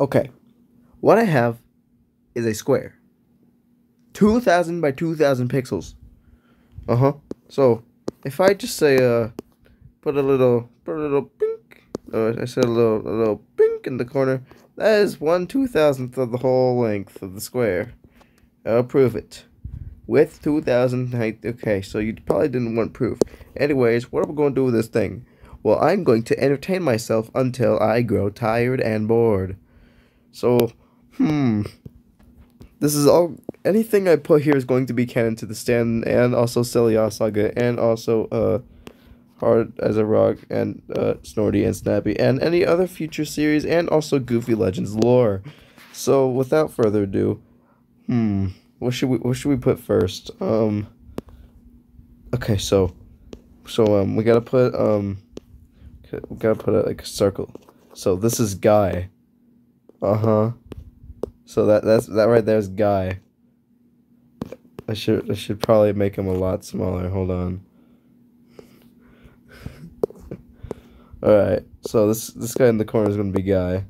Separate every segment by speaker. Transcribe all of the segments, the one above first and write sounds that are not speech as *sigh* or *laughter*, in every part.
Speaker 1: Okay, what I have is a square. 2000 by 2000 pixels. Uh-huh. So, if I just say, uh, put a little, put a little pink, uh, I said a little, a little pink in the corner, that is one two thousandth of the whole length of the square. I'll prove it. With 2000 height, okay, so you probably didn't want proof. Anyways, what am I going to do with this thing? Well, I'm going to entertain myself until I grow tired and bored. So, hmm. This is all anything I put here is going to be canon to the stand and also Celia Saga and also uh Hard as a Rock and uh Snorty and Snappy and any other future series and also Goofy Legends lore. So without further ado, hmm, what should we what should we put first? Um Okay, so so um we gotta put um we gotta put a, like a circle. So this is Guy. Uh-huh. So that that's that right there is Guy. I should I should probably make him a lot smaller. Hold on. *laughs* All right. So this this guy in the corner is gonna be Guy.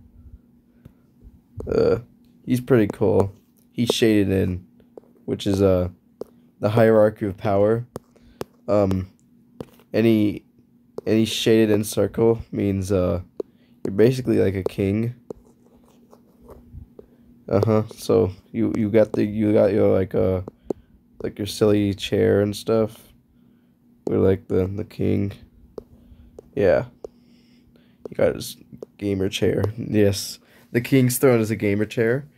Speaker 1: Uh, he's pretty cool. He's shaded in, which is uh, the hierarchy of power. Um, any any shaded in circle means uh, you're basically like a king. Uh huh. So you you got the you got your like uh like your silly chair and stuff. We're like the the king. Yeah. You got his gamer chair. Yes. The king's throne is a gamer chair.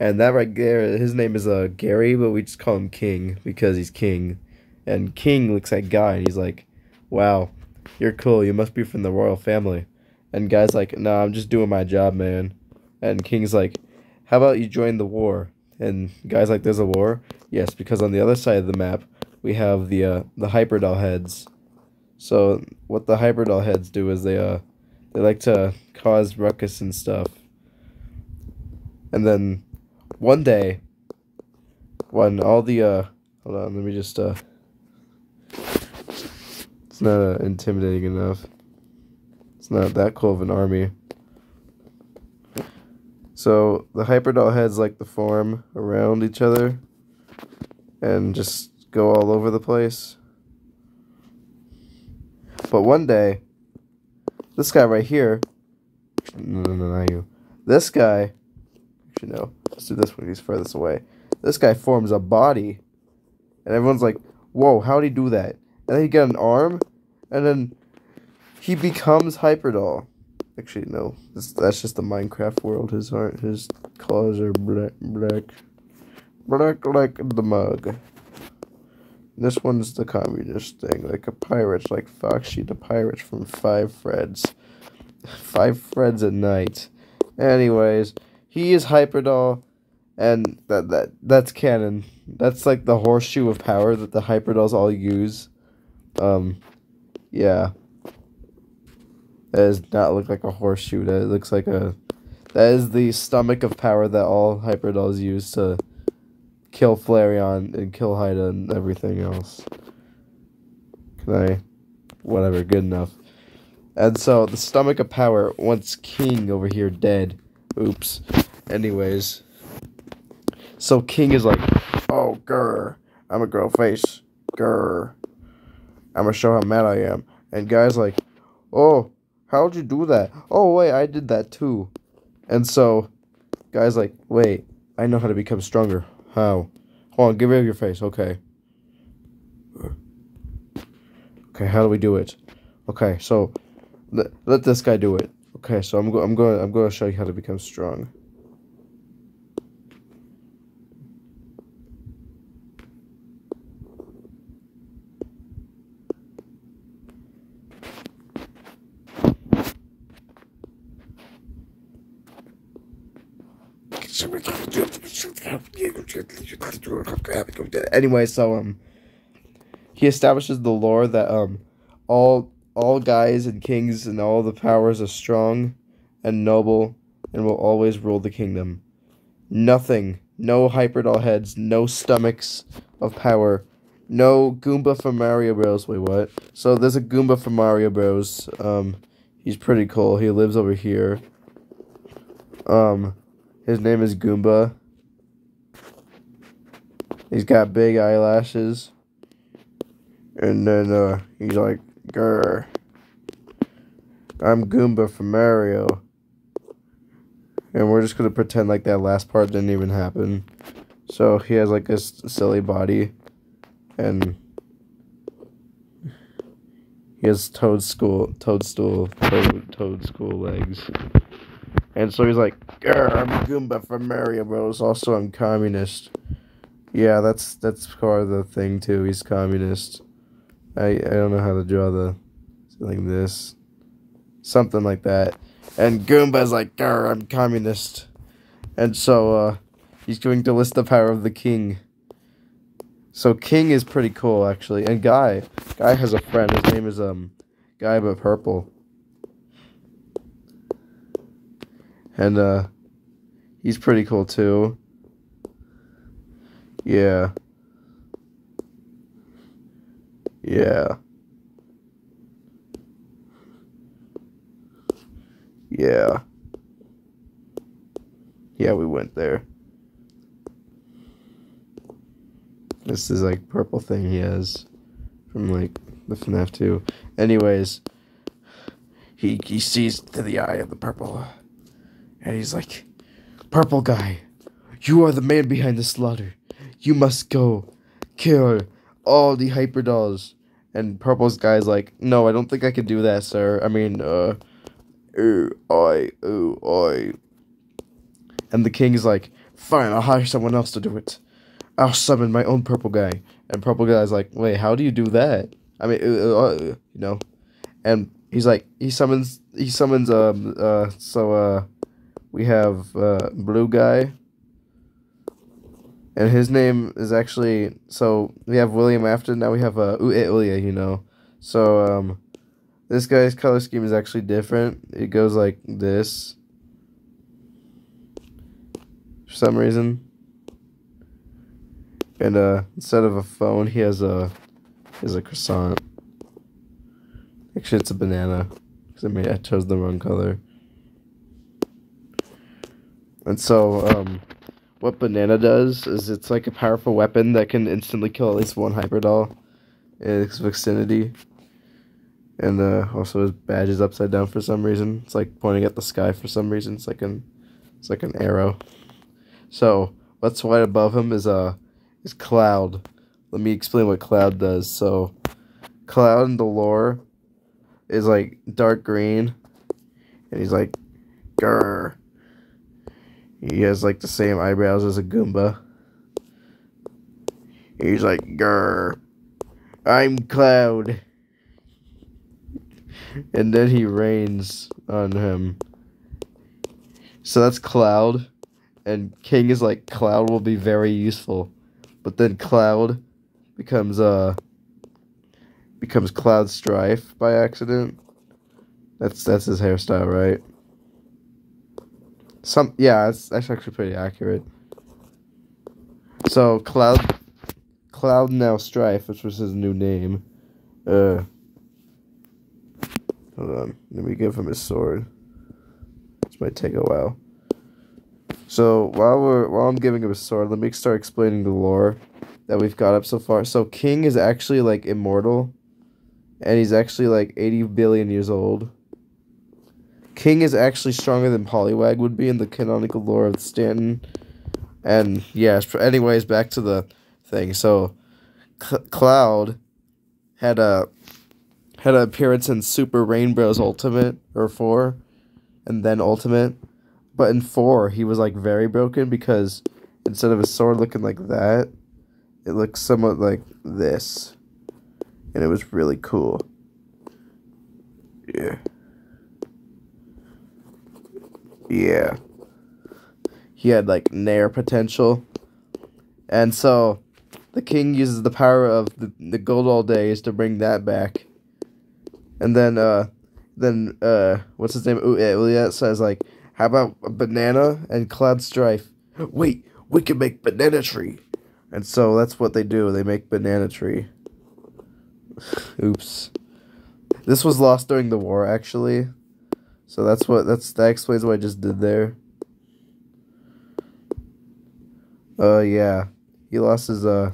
Speaker 1: And that right there, his name is uh Gary, but we just call him King because he's king. And King looks at Guy and he's like, Wow, you're cool, you must be from the royal family. And Guy's like, Nah, I'm just doing my job, man. And King's like, how about you join the war? And guys like, there's a war? Yes, because on the other side of the map, we have the uh, the Hyperdal heads. So what the Hyperdal heads do is they uh they like to cause ruckus and stuff. And then one day, when all the uh hold on, let me just uh it's not uh, intimidating enough. It's not that cool of an army. So the hyperdal heads like to form around each other and just go all over the place. But one day, this guy right here, no, no, no, not you. This guy, actually no, let's do this when he's furthest away. This guy forms a body, and everyone's like, "Whoa, how'd he do that?" And then he get an arm, and then he becomes Hyperdal. Actually, no. This, that's just the Minecraft world. His heart, his claws are black, black, black like the mug. This one's the communist thing, like a pirate, like Foxy the pirate from Five Freds. Five Freds at night. Anyways, he is Hyperdal, and that that that's canon. That's like the horseshoe of power that the Hyperdals all use. Um, yeah. That does not look like a horseshoe. That looks like a. That is the stomach of power that all Hyperdals use to kill Flareon and kill Haida and everything else. Can I? Whatever, good enough. And so, the stomach of power, once King over here dead. Oops. Anyways. So, King is like, oh, grr. I'm a girl face. Grr. I'm gonna show how mad I am. And guy's like, oh, How'd you do that? Oh, wait, I did that too. And so, guy's like, wait, I know how to become stronger. How? Hold on, give me your face. Okay. Okay, how do we do it? Okay, so let, let this guy do it. Okay, so I'm go I'm going I'm going to show you how to become strong. Anyway, so um, he establishes the lore that um, all all guys and kings and all the powers are strong and noble and will always rule the kingdom. Nothing, no hyperdal heads, no stomachs of power, no Goomba from Mario Bros. Wait, what? So there's a Goomba from Mario Bros. Um, he's pretty cool. He lives over here. Um, his name is Goomba. He's got big eyelashes. And then uh, he's like, Grr. I'm Goomba from Mario. And we're just gonna pretend like that last part didn't even happen. So he has like this silly body. And he has toadstool, toadstool, toad, toadstool legs. And so he's like, I'm Goomba from Mario Bros. Also, I'm communist. Yeah, that's that's part of the thing too. He's communist. I I don't know how to draw the like this, something like that. And Goomba's like, I'm communist. And so uh, he's going to list the power of the king. So King is pretty cool actually, and Guy, Guy has a friend. His name is um, Guy but purple. And uh, he's pretty cool too. Yeah. Yeah. Yeah. Yeah, we went there. This is like purple thing he has from like the FNAF 2. Anyways, he he sees to the eye of the purple. And he's like, Purple guy, you are the man behind the slaughter. You must go kill all the hyperdals. And Purple's guy's like, No, I don't think I can do that, sir. I mean, uh, ooh, oi, ooh, oi. And the king's like, Fine, I'll hire someone else to do it. I'll summon my own purple guy. And purple guy's like, Wait, how do you do that? I mean, uh, uh, you know. And he's like, he summons, he summons, um, uh, so, uh, we have uh, Blue Guy. And his name is actually so we have William after now we have uh Ilya, you know. So um this guy's color scheme is actually different. It goes like this. For some reason. And uh instead of a phone he has a has a croissant. Actually it's a banana. Because I mean I chose the wrong color. And so, um, what Banana does is it's like a powerful weapon that can instantly kill at least one Hyperdoll in its vicinity. And uh, also his badge is upside down for some reason. It's like pointing at the sky for some reason. It's like an, it's like an arrow. So what's right above him is uh, is Cloud. Let me explain what Cloud does. So, Cloud in the lore is like dark green, and he's like, grr he has like the same eyebrows as a Goomba. He's like, grr, I'm Cloud. And then he rains on him. So that's Cloud. And King is like, Cloud will be very useful. But then Cloud becomes, uh, becomes Cloud Strife by accident. That's, that's his hairstyle, right? Some yeah, that's, that's actually pretty accurate. So Cloud, Cloud now Strife, which was his new name. Uh, hold on, let me give him his sword. This might take a while. So while we're while I'm giving him a sword, let me start explaining the lore that we've got up so far. So King is actually like immortal, and he's actually like eighty billion years old. King is actually stronger than Poliwag would be in the canonical lore of Stanton. And yes, anyways, back to the thing. So, C Cloud had a had an appearance in Super Rainbow's Ultimate or four, and then Ultimate. But in four, he was like very broken because instead of his sword looking like that, it looks somewhat like this, and it was really cool. Yeah. Yeah. He had like Nair potential. And so the king uses the power of the, the gold all days to bring that back. And then uh then uh what's his name? Uliet says like, how about a banana and cloud strife? Wait, we can make banana tree. And so that's what they do. They make banana tree. *sighs* Oops. This was lost during the war actually. So that's what that's that explains what I just did there. Uh, yeah. He lost his, uh,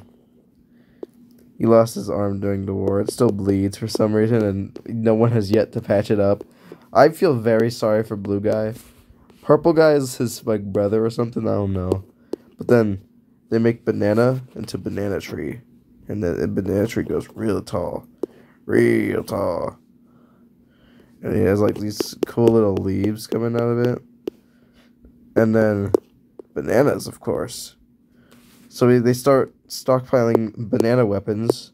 Speaker 1: he lost his arm during the war. It still bleeds for some reason, and no one has yet to patch it up. I feel very sorry for Blue Guy. Purple Guy is his, like, brother or something, I don't know. But then, they make Banana into Banana Tree. And then Banana Tree goes real tall. Real tall. And he has, like, these cool little leaves coming out of it. And then, bananas, of course. So they start stockpiling banana weapons.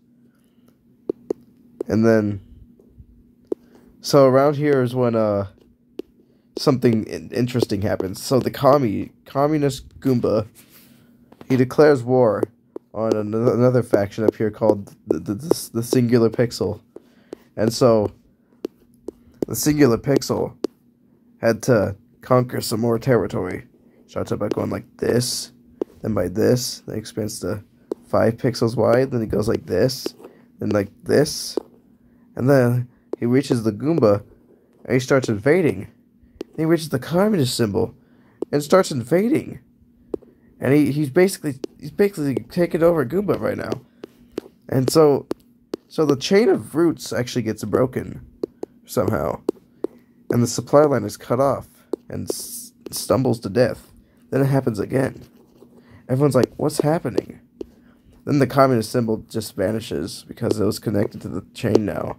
Speaker 1: And then so around here is when uh something interesting happens. So the commie communist Goomba he declares war on another faction up here called the, the, the Singular Pixel. And so the Singular Pixel had to conquer some more territory. Starts out by going like this then by this, that expands to 5 pixels wide. Then it goes like this. Then like this. And then he reaches the Goomba. And he starts invading. Then he reaches the communist symbol. And starts invading. And he, he's basically he's basically taking over Goomba right now. And so so the chain of roots actually gets broken somehow. And the supply line is cut off and stumbles to death. Then it happens again. Everyone's like, what's happening? Then the communist symbol just vanishes because it was connected to the chain now.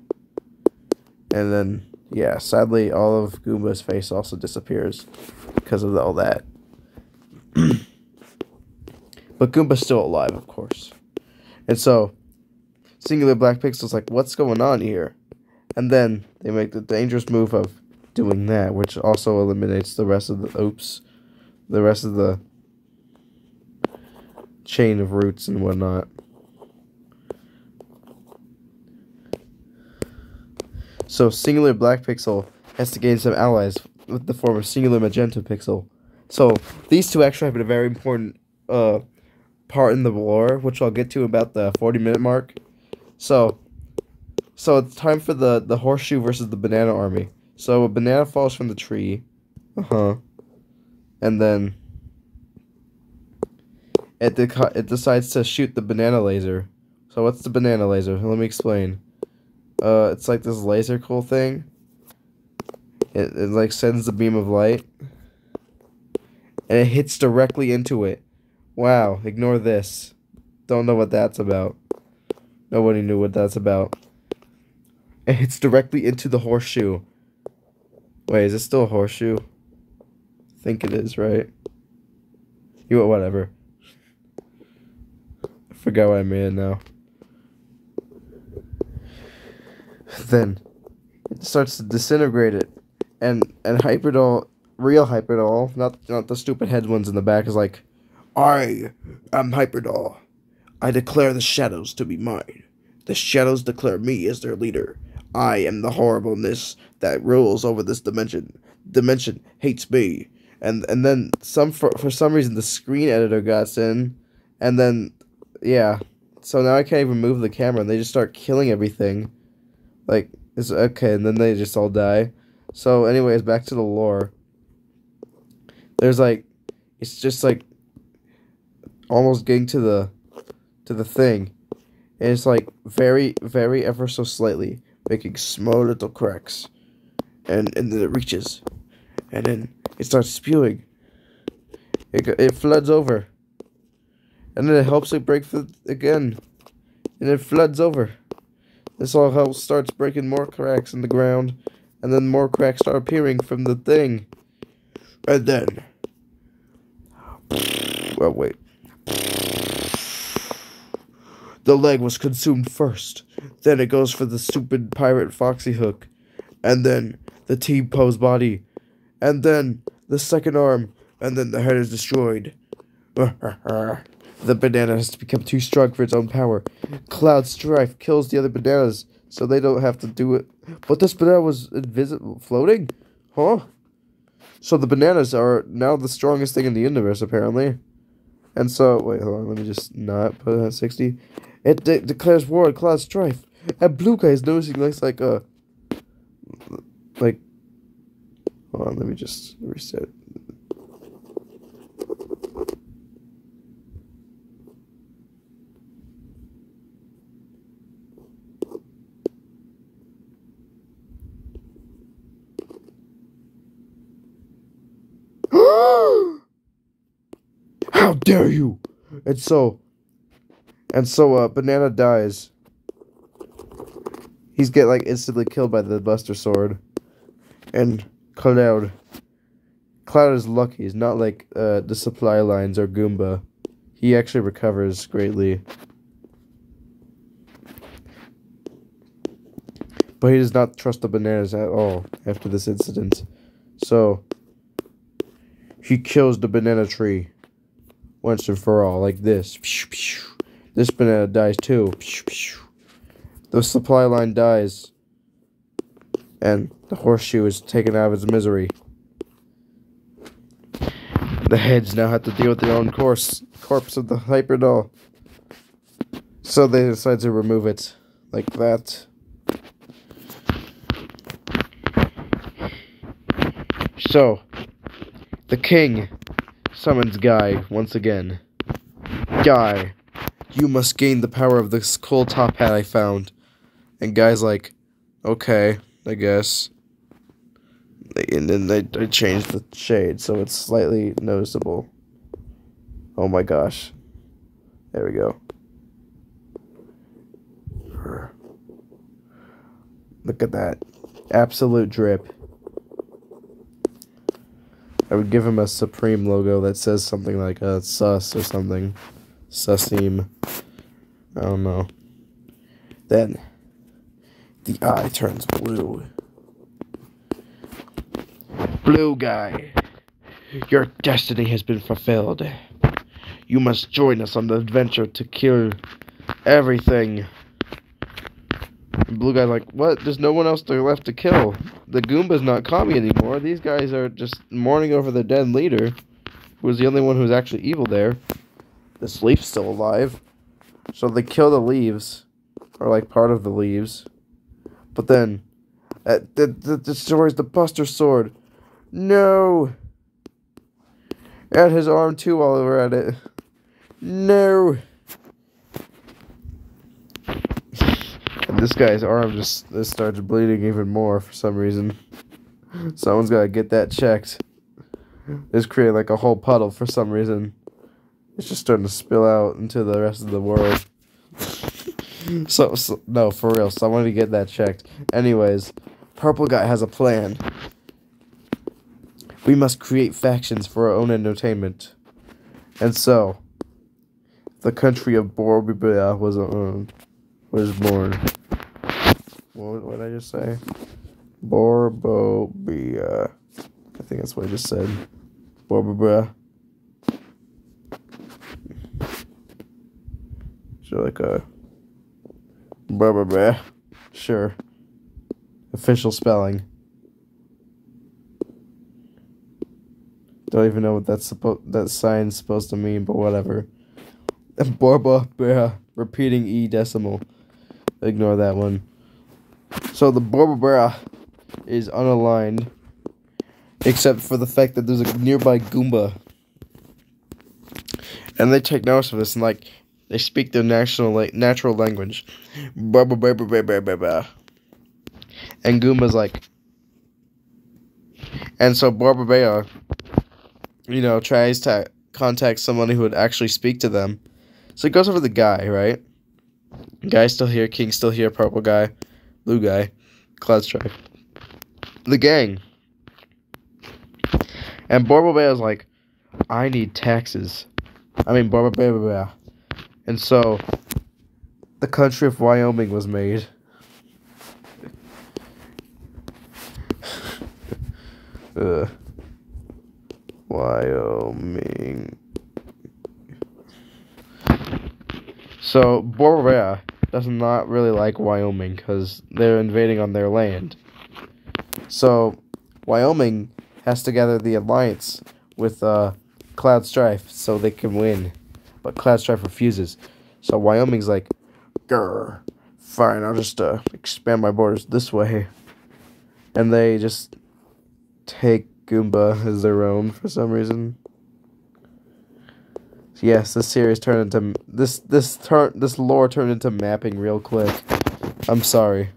Speaker 1: And then, yeah, sadly, all of Goomba's face also disappears because of all that. *clears throat* but Goomba's still alive, of course. And so, Singular Black Pixel's like, what's going on here? And then they make the dangerous move of doing that, which also eliminates the rest of the oops, the rest of the chain of roots and whatnot. So singular black pixel has to gain some allies with the form of singular magenta pixel. So these two actually have a very important uh, part in the war, which I'll get to about the 40 minute mark. So so it's time for the, the horseshoe versus the banana army. So a banana falls from the tree. Uh-huh. And then it, it decides to shoot the banana laser. So what's the banana laser? Let me explain. Uh, it's like this laser cool thing. It, it like sends the beam of light. And it hits directly into it. Wow, ignore this. Don't know what that's about. Nobody knew what that's about. It hits directly into the horseshoe. Wait, is it still a horseshoe? I think it is, right? You whatever forgot what I made now. Then it starts to disintegrate it, and and Hyperdal, real Hyperdal, not not the stupid head ones in the back, is like, I am Hyperdal. I declare the shadows to be mine. The shadows declare me as their leader. I am the horribleness that rules over this dimension. Dimension hates me. And and then some for for some reason the screen editor got in, and then yeah. So now I can't even move the camera, and they just start killing everything. Like, it's okay, and then they just all die. So, anyways, back to the lore. There's like, it's just like, almost getting to the, to the thing, and it's like very, very ever so slightly making small little cracks, and and then it reaches, and then it starts spewing. It it floods over and then it helps it break through again, and it floods over. This all helps starts breaking more cracks in the ground, and then more cracks start appearing from the thing. And then, well, wait. The leg was consumed first. Then it goes for the stupid pirate Foxy Hook. And then the T-pose body. And then the second arm. And then the head is destroyed. The banana has become too strong for its own power. Cloud Strife kills the other bananas, so they don't have to do it. But this banana was invisible, floating? Huh? So the bananas are now the strongest thing in the universe, apparently. And so, wait, hold on, let me just not put it at 60. It de declares war and clouds strife. And blue guy is noticing looks like a. Uh, like. Hold on, let me just reset. *gasps* How dare you! And so, and so, uh, Banana dies. He's get like instantly killed by the Buster Sword, and Cloud. Cloud is lucky. He's not like uh, the supply lines or Goomba. He actually recovers greatly. But he does not trust the bananas at all after this incident. So, he kills the banana tree once and for all, like this. This banana dies too. The supply line dies. And the horseshoe is taken out of its misery. The heads now have to deal with their own course, corpse of the hyperdal. So they decide to remove it like that. So, the king summons Guy once again. Guy, you must gain the power of this cool top hat I found. And Guy's like, okay, I guess. And then they, they changed the shade so it's slightly noticeable. Oh my gosh. There we go. Look at that. Absolute drip. I would give him a Supreme logo that says something like a uh, sus or something. Susim. I don't know. Then the eye turns blue. Blue guy, your destiny has been fulfilled. You must join us on the adventure to kill everything. Blue guy like, what? There's no one else left to kill. The Goomba's not Kami anymore. These guys are just mourning over their dead leader, who was the only one who was actually evil there. The leaf's still alive. So they kill the leaves, or like part of the leaves. But then, uh, that, that destroys the Buster Sword. No! At his arm too while we're at it. No! And this guy's arm just this starts bleeding even more for some reason. Someone's gotta get that checked. It's creating like a whole puddle for some reason. It's just starting to spill out into the rest of the world. *laughs* so, so no, for real. So I wanted to get that checked. Anyways, Purple Guy has a plan. We must create factions for our own entertainment. And so, the country of Borbia was uh, was born. What, what did I just say? Borbobia. I think that's what I just said. Borbobia. So like a Borbobia. Sure. Official spelling. Don't even know what that's supposed that sign's supposed to mean, but whatever. *laughs* Borba repeating E decimal. Ignore that one. So the Borbera is unaligned, except for the fact that there's a nearby Goomba. And they take notice of this and like they speak their national like natural language. And Goomba's like And so Barbabea, you know, tries to contact someone who would actually speak to them. So he goes over the guy, right? Guy's still here, King's still here, purple guy. Blue guy. Cloud Strife. The gang. And Borbabea is like, I need taxes. I mean, Borbabea. And so, the country of Wyoming was made. *laughs* uh, Wyoming. So, Borbabea does not really like Wyoming because they're invading on their land. So, Wyoming has to gather the alliance with uh, Cloud Strife so they can win. But Cloud Strife refuses. So Wyoming's like, Grr, fine, I'll just uh, expand my borders this way. And they just take Goomba as their own for some reason yes, this series turned into this this turn this lore turned into mapping real quick. I'm sorry.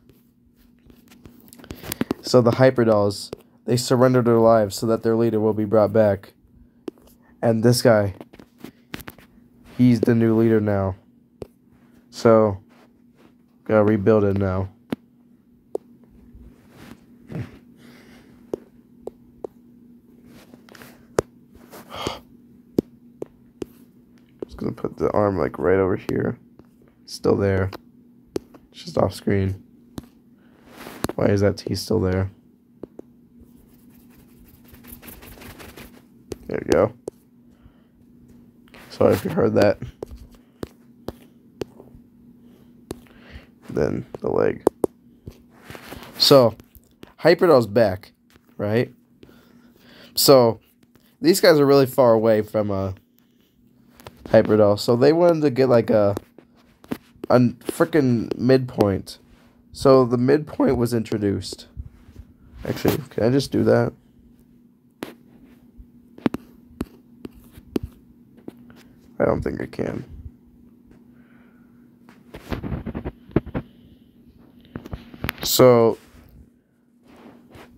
Speaker 1: So the Hyperdals, they surrender their lives so that their leader will be brought back. And this guy, he's the new leader now. So, gotta rebuild it now. *sighs* Just gonna put the arm like right over here. Still there. It's just off screen. Why is that T still there? There we go. Sorry if you heard that. Then the leg. So, Hyperdal's back, right? So, these guys are really far away from a uh, Hyperdal. So they wanted to get like a a freaking midpoint. So the midpoint was introduced. Actually, can I just do that? I don't think I can. So,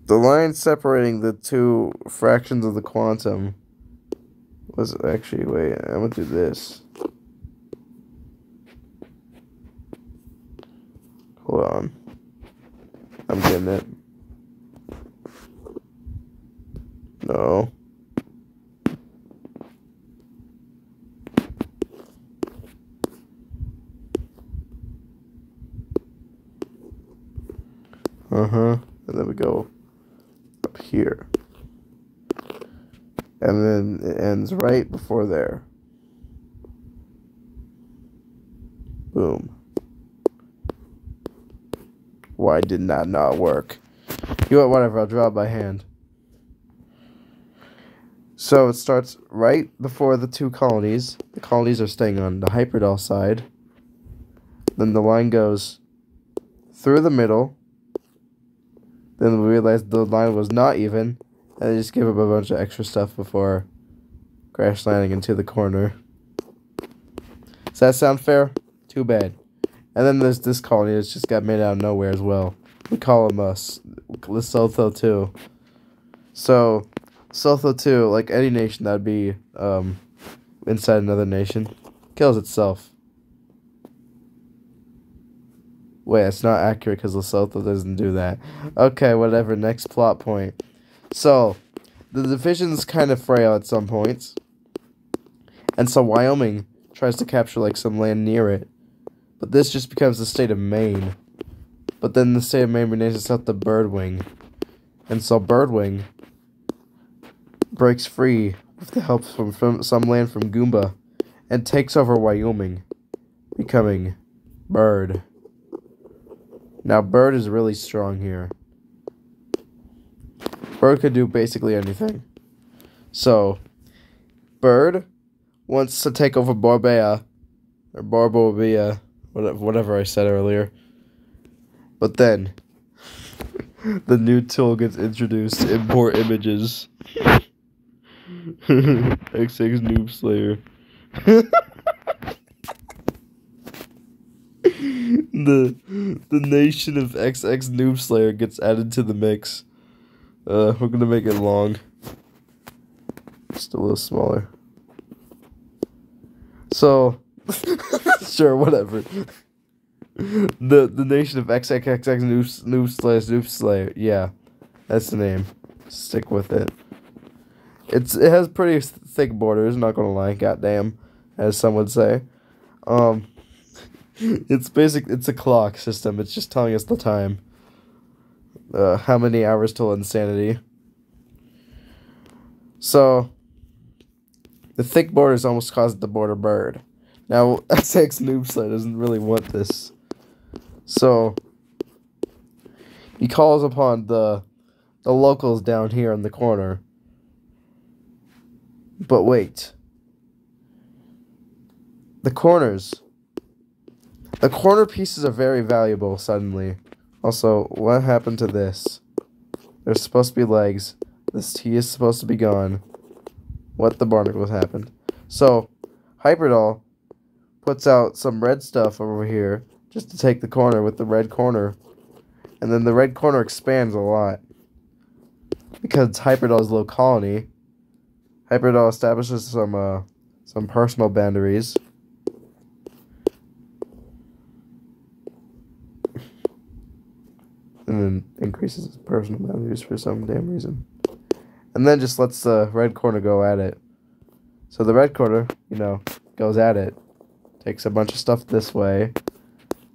Speaker 1: the line separating the two fractions of the quantum was actually, wait, I'm gonna do this. Hold on. I'm getting it. No. Uh-huh. And then we go up here. And right before there. Boom. Why did that not work? You know whatever, I'll draw it by hand. So it starts right before the two colonies. The colonies are staying on the Hyperdal side. Then the line goes through the middle then we realized the line was not even, and they just gave up a bunch of extra stuff before crash landing into the corner. Does that sound fair? Too bad. And then there's this colony that's just got made out of nowhere as well. We call them uh, Lesotho 2. So, Lesotho 2, like any nation that'd be um, inside another nation, kills itself. Wait, it's not accurate because Lesotho doesn't do that. Okay, whatever. Next plot point. So, the division's kind of frail at some points. And so Wyoming tries to capture like some land near it. But this just becomes the state of Maine. But then the state of Maine renames itself the Birdwing. And so Birdwing breaks free with the help from, from some land from Goomba and takes over Wyoming, becoming Bird. Now, Bird is really strong here. Bird could do basically anything. So, Bird wants to take over Barbea, or Barbobia, whatever I said earlier. But then, *laughs* the new tool gets introduced, import images. *laughs* XX Noob Slayer. *laughs* the the nation of XX Noob Slayer gets added to the mix. Uh, we're gonna make it long. Just a little smaller. So, *laughs* sure, whatever. the the nation of XXXX Noob Noob Slayer Noob Slayer. Yeah, that's the name. Stick with it. It's it has pretty thick borders. Not gonna lie, goddamn, as some would say. Um *laughs* it's basic. It's a clock system. It's just telling us the time. Uh, how many hours till insanity? So, the thick borders almost caused the border bird. Now, *laughs* SX Noobside doesn't really want this. So, he calls upon the the locals down here in the corner. But wait. The corners the corner pieces are very valuable suddenly. Also, what happened to this? There's supposed to be legs. This T is supposed to be gone what the barnacles happened. So, Hyperdal puts out some red stuff over here just to take the corner with the red corner. And then the red corner expands a lot. Because it's Hyperdal's little colony. Hyperdal establishes some uh, some personal boundaries. And then increases his personal boundaries for some damn reason. And then just lets the red corner go at it. So the red corner, you know, goes at it. Takes a bunch of stuff this way.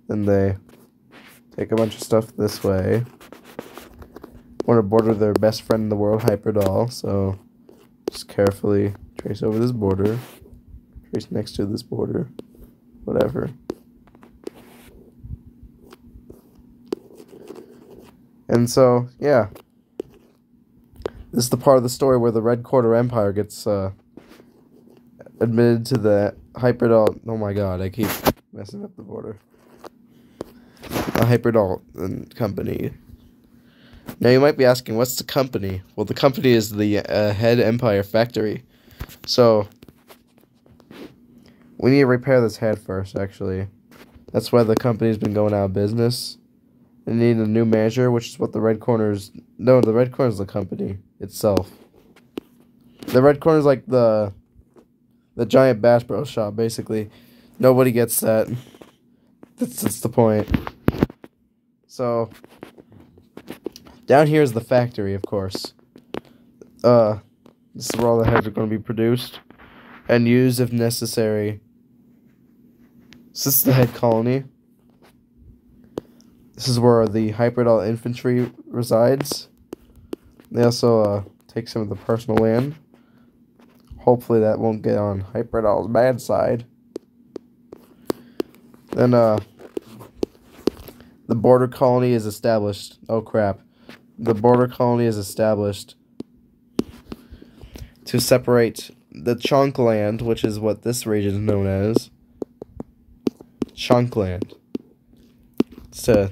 Speaker 1: Then they take a bunch of stuff this way. Want to border their best friend in the world, Hyperdal, so just carefully trace over this border. Trace next to this border. Whatever. And so, yeah. This is the part of the story where the Red Quarter Empire gets uh, admitted to the Hyperdal. Oh my god, I keep messing up the border. The Hyperdal and Company. Now you might be asking, what's the company? Well, the company is the uh, Head Empire Factory. So, we need to repair this head first, actually. That's why the company's been going out of business. They need a new manager, which is what the Red Corners... No, the Red Corner's the company itself. The Red corner is like the... The giant Bash Bros shop, basically. Nobody gets that. That's, that's the point. So... Down here is the factory, of course. Uh, this is where all the heads are going to be produced and used if necessary. This is the head colony. This is where the Hyperdal infantry resides. They also uh, take some of the personal land. Hopefully that won't get on Hyperdal's bad side. Then uh, the border colony is established. Oh crap the border colony is established to separate the chunk land, which is what this region is known as, chunk land. So,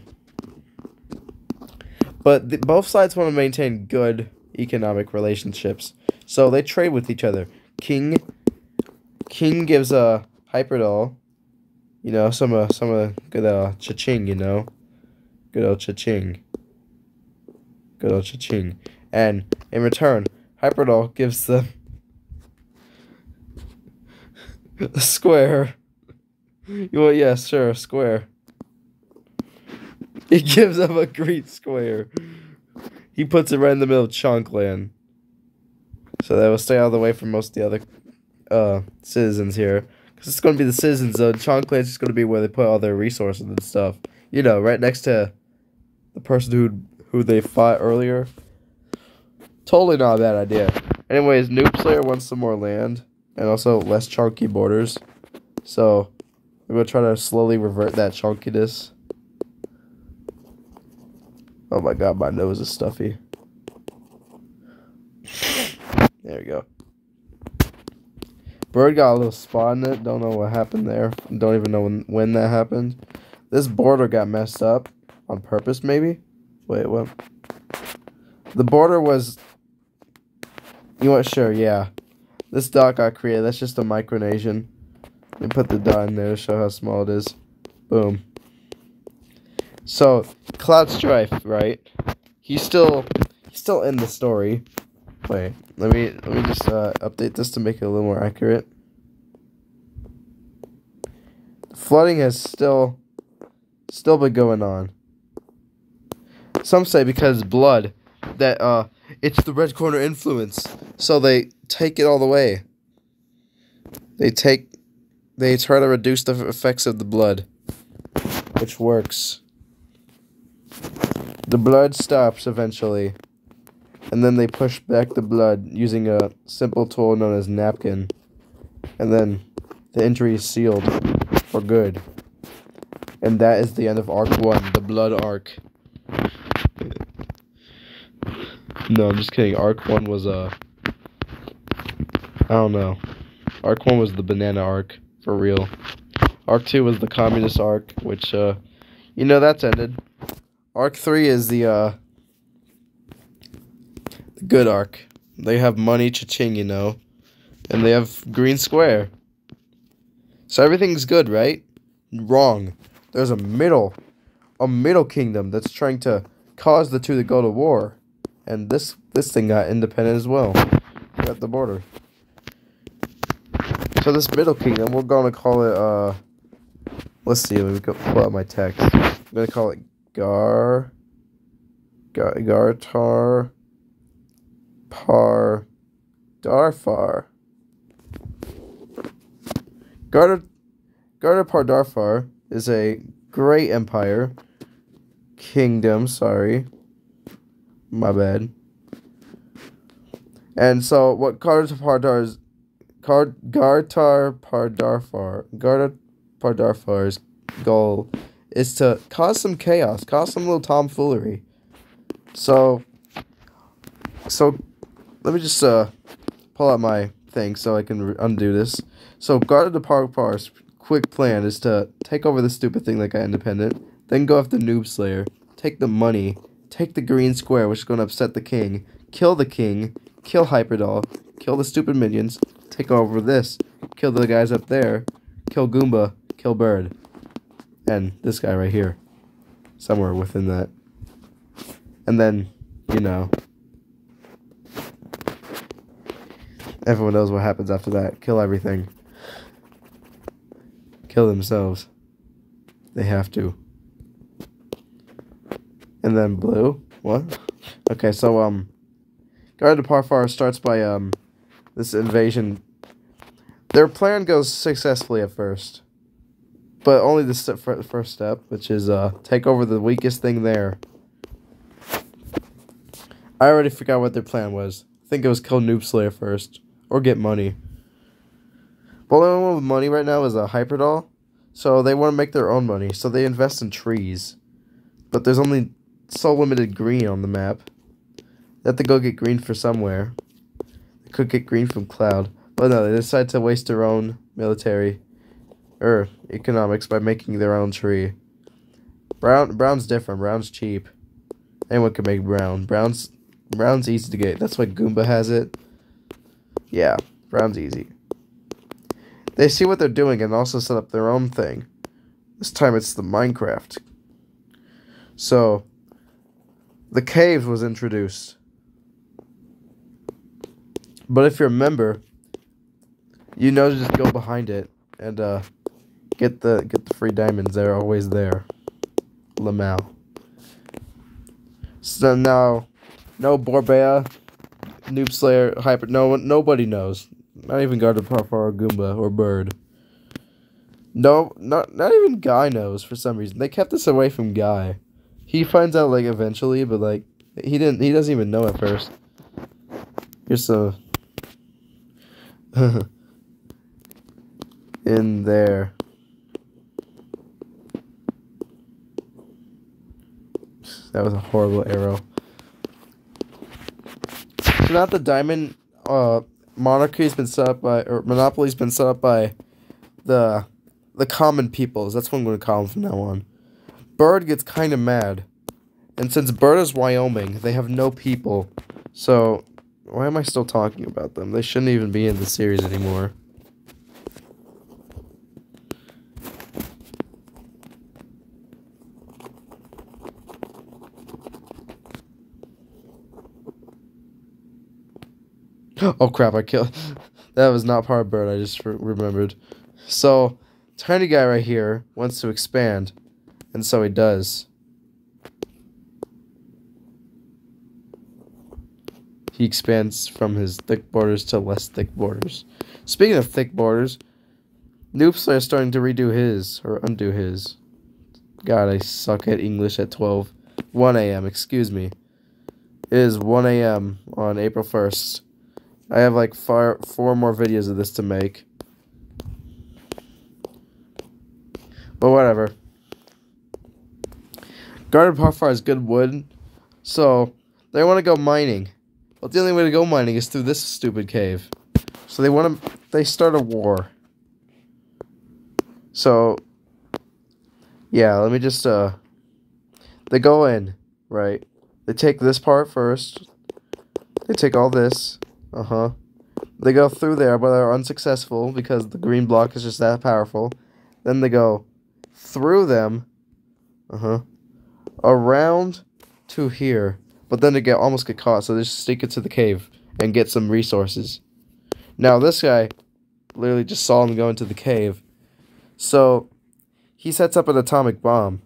Speaker 1: but the, both sides want to maintain good economic relationships, so they trade with each other. King, King gives a Hyperdal, you know, some uh, some uh, good uh, cha-ching, you know, good old cha-ching. Good old cha-ching. And in return, Hyperdal gives them a *laughs* square. *laughs* You want, yeah, sure, square. *laughs* He gives them a green square. He puts it right in the middle of Chunkland. So that will stay out of the way for most of the other uh, citizens here. Because it's going to be the citizens zone. Chunkland's just going to be where they put all their resources and stuff. You know, right next to the person who who they fought earlier. Totally not a bad idea. Anyways, Noob Slayer wants some more land and also less chunky borders. So, I'm going to try to slowly revert that chunkiness. Oh my god, my nose is stuffy. There we go. Bird got a little spot in it. Don't know what happened there. Don't even know when, when that happened. This border got messed up on purpose, maybe? Wait, what? The border was. You want sure? Yeah. This dot got created. That's just a micronation. Let me put the dot in there to show how small it is. Boom. So Cloud Strife, right? He's still he's still in the story. Wait, let me let me just uh, update this to make it a little more accurate. Flooding has still still been going on. Some say because blood, that uh, it's the red corner influence. So they take it all the way. They take, they try to reduce the effects of the blood, which works. The blood stops eventually, and then they push back the blood using a simple tool known as napkin, and then the injury is sealed for good. And that is the end of Arc 1, the Blood Arc. No, I'm just kidding. Arc 1 was, uh... I don't know. Arc 1 was the banana arc, for real. Arc 2 was the communist arc, which, uh... You know, that's ended. Arc 3 is the, uh... The good arc. They have money, cha-ching, you know. And they have green square. So everything's good, right? Wrong. There's a middle... A middle kingdom that's trying to cause the two to go to war. And this this thing got independent as well. At the border. So this middle kingdom, we're gonna call it uh let's see, let me go pull out my text. I'm gonna call it Gar Gartar Par Darfar. Gartar Par Darfar is a great empire. Kingdom, sorry. My bad. And so what Gartar Pardar's Gartar Pardarfar Gartar Pardarfar's goal is to cause some chaos, cause some little tomfoolery. So so let me just uh pull out my thing so I can undo this. So Guard of the Park Pardarfar's quick plan is to take over the stupid thing that got independent, then go after Noob Slayer, take the money, take the green square, which is going to upset the king, kill the king, kill Hyperdal, kill the stupid minions, take over this, kill the guys up there, kill Goomba, kill Bird, and this guy right here, somewhere within that. And then, you know, everyone knows what happens after that. Kill everything. Kill themselves. They have to. And then blue? What? Okay, so, um, Gartar de Parfar starts by um this invasion. Their plan goes successfully at first, but only the first step, which is uh take over the weakest thing there. I already forgot what their plan was. I think it was kill Noob Slayer first or get money. But only one with money right now is a Hyperdal, so they want to make their own money. So they invest in trees, but there's only so limited green on the map. They have to go get green for somewhere. They could get green from Cloud. But no, they decide to waste their own military or economics by making their own tree. Brown brown's different. Brown's cheap. Anyone can make brown. Brown's brown's easy to get. That's why Goomba has it. Yeah, brown's easy. They see what they're doing and also set up their own thing. This time it's the Minecraft. So, the caves was introduced. But if you're a member, you know to just go behind it and uh, get the get the free diamonds. They're always there. Lamau. So now, no Borbea, Noob Slayer, Hyper. No one, nobody knows. Not even Parfar or Goomba or Bird. No, not not even Guy knows for some reason. They kept this away from Guy. He finds out like eventually, but like he didn't. He doesn't even know at first. Here's some *laughs* in there. That was a horrible arrow. So not the diamond uh monarchy's been set up by or monopoly's been set up by the the common peoples. That's what I'm going to call them from now on. Bird gets kind of mad. And since Bird is Wyoming, they have no people. So why am I still talking about them? They shouldn't even be in the series anymore. *laughs* oh crap, I killed... *laughs* that was not part of Bird, I just re remembered. So, tiny guy right here wants to expand, and so he does. he expands from his thick borders to less thick borders. Speaking of thick borders, Noobs are starting to redo his, or undo his. God, I suck at English at 12. 1 a.m., excuse me. It is 1 a.m. on April 1st. I have like far, four more videos of this to make. But whatever. Gartar Parfar is good wood, so they want to go mining. But the only way to go mining is through this stupid cave. So they want to, they start a war. So, yeah, let me just, uh, they go in, right? They take this part first. They take all this. Uh-huh. They go through there, but they're unsuccessful because the green block is just that powerful. Then they go through them. Uh-huh. Around to here. But then they get almost get caught, so they just sneak into the cave and get some resources. Now this guy literally just saw them go into the cave. So he sets up an atomic bomb.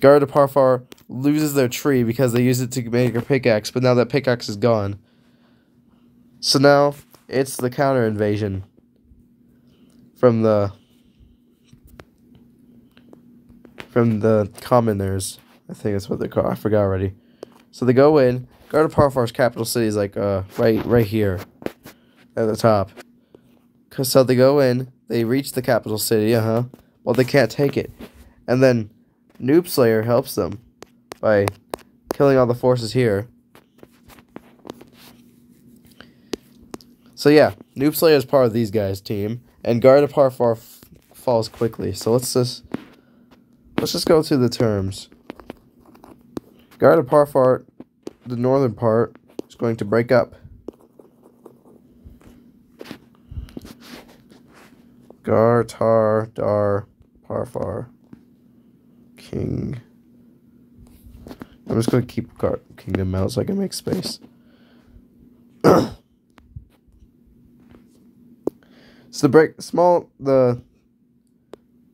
Speaker 1: Garda Parfar loses their tree because they use it to make a pickaxe, but now that pickaxe is gone. So now it's the counter invasion from the from the commoners. I think that's what they're called. I forgot already. So they go in. Garda Parfar's capital city is like uh right right here at the top. Cause so they go in, they reach the capital city, uh huh. Well, they can't take it, and then Noob Slayer helps them by killing all the forces here. So yeah, Noob Slayer is part of these guys' team, and Garda Parfar falls quickly. So let's just let's just go to the terms. Parfar, the northern part, is going to break up. Gartar Dar Parfar King. I'm just gonna keep Gar Kingdom out so I can make space. *coughs* so the break small the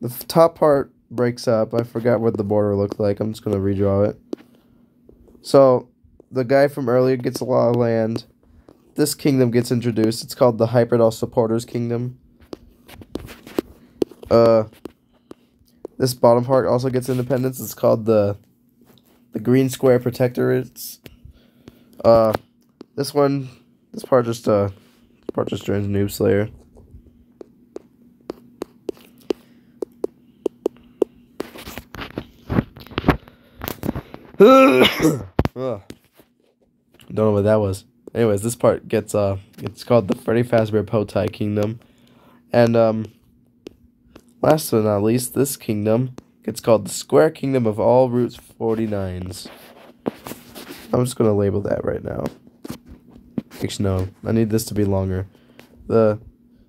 Speaker 1: the top part breaks up. I forgot what the border looked like. I'm just gonna redraw it. So the guy from earlier gets a lot of land. This kingdom gets introduced. It's called the Hyperdal Supporters Kingdom. Uh, this bottom part also gets independence. It's called the the Green Square Protectorates. Uh, this one, this part just uh, part just joins Noob Slayer. *coughs* Don't know what that was. Anyways, this part gets uh, it's called the Freddy Fazbear Potai Kingdom, and um, last but not least, this kingdom gets called the Square Kingdom of all Routes 49s. I'm just gonna label that right now. Actually, no, I need this to be longer. The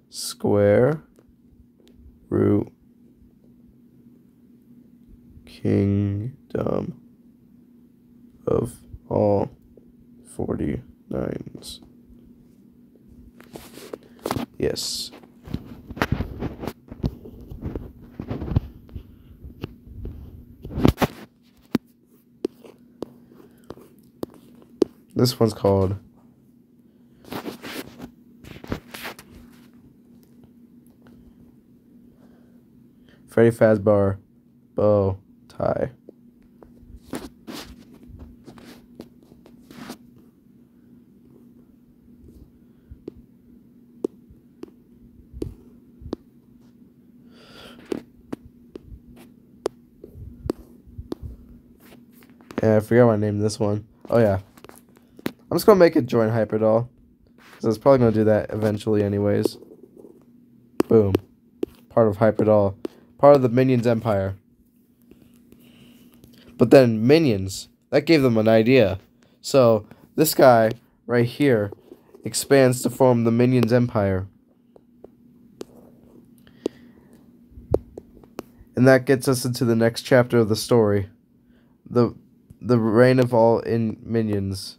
Speaker 1: Square Route Kingdom of all 49s. Yes. This one's called Freddy Fazbear Bow Tie. Yeah, I forgot my name this one. Oh yeah. Just gonna make it join Hyperdal. Because I was probably gonna do that eventually anyways. Boom. Part of Hyperdal. Part of the Minions Empire. But then Minions, that gave them an idea. So this guy right here expands to form the Minions Empire. And that gets us into the next chapter of the story. The the reign of all in minions.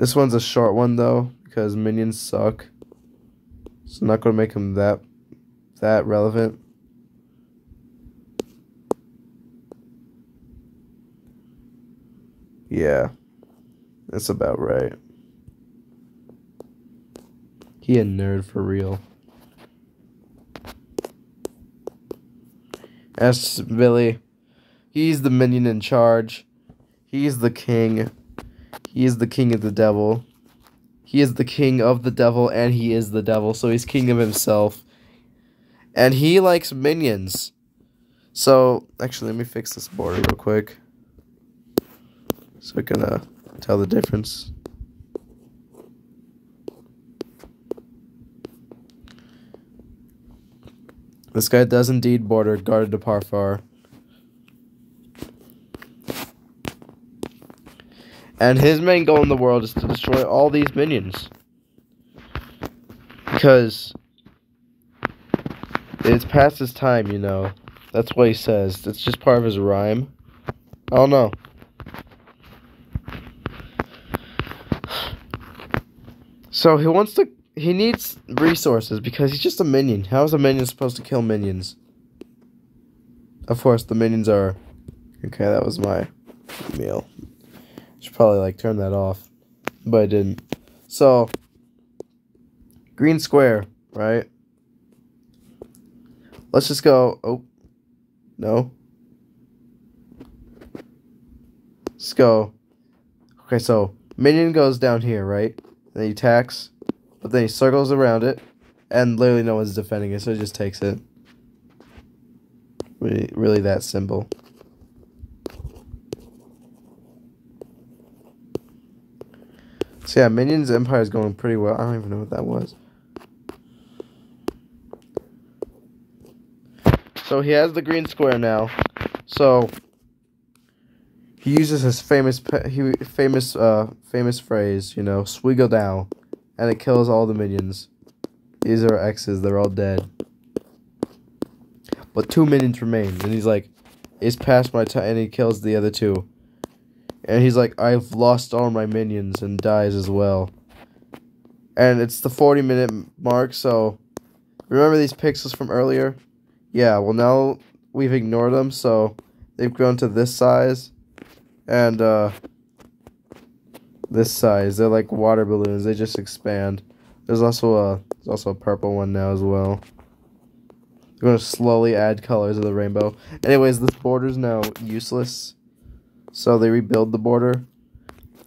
Speaker 1: This one's a short one though, because minions suck. It's not gonna make them that that relevant. Yeah. That's about right. He a nerd for real. As Billy. He's the minion in charge. He's the king. He is the king of the devil. He is the king of the devil, and he is the devil, so he's king of himself. And he likes minions. So, actually, let me fix this border real quick. So I can uh, tell the difference. This guy does indeed border Garda Parfar. And his main goal in the world is to destroy all these minions. Because it's past his time, you know. That's what he says. It's just part of his rhyme. I don't know. So he wants to he needs resources because he's just a minion. How is a minion supposed to kill minions? Of course, the minions are. Okay, that was my meal. Should probably like turn that off, but I didn't. So, green square, right? Let's just go. Oh, no. Let's go. Okay, so minion goes down here, right? And he attacks, but then he circles around it, and literally no one's defending it, so he just takes it. Really, really that simple. So yeah, Minions Empire is going pretty well. I don't even know what that was. So he has the green square now. So he uses his famous he famous uh famous phrase, you know, swiggle down, and it kills all the minions. These are X's. They're all dead. But two minions remain. And he's like, it's past my time. And he kills the other two. And he's like, I've lost all my minions. And dies as well. And it's the 40 minute mark. So, remember these pixels from earlier? Yeah, well, now we've ignored them. So, they've grown to this size. And, uh, this size. They're like water balloons. They just expand. There's also a there's also a purple one now as well. We're to slowly add colors of the rainbow. Anyways, this border is now useless. So they rebuild the border.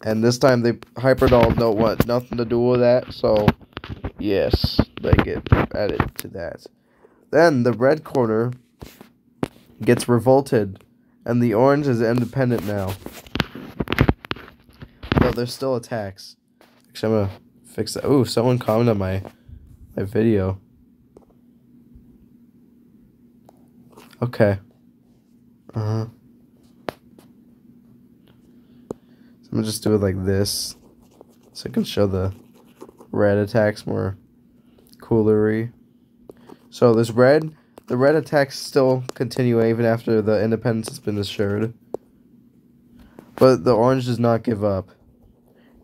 Speaker 1: And this time they Hyperdal don't want nothing to do with that. So, yes, they get added to that. Then the red corner gets revolted. And the orange is independent now. But there's still attacks. Actually, I'm to fix that. Ooh, someone commented on my, my video. Okay. Uh-huh. So I'm gonna just do it like this. So I can show the red attacks more coolery. So this red, the red attacks still continue even after the independence has been assured. But the orange does not give up.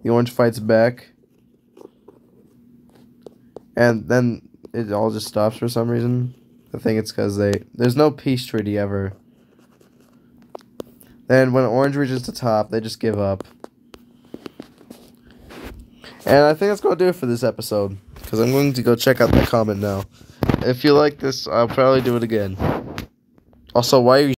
Speaker 1: The orange fights back. And then it all just stops for some reason. I think it's because they there's no peace treaty ever. Then when Orange reaches the top, they just give up. And I think that's going to do it for this episode. Because I'm going to go check out the comment now. If you like this, I'll probably do it again. Also, why are you